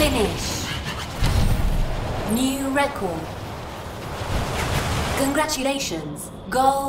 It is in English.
Finish. New record. Congratulations. Goal.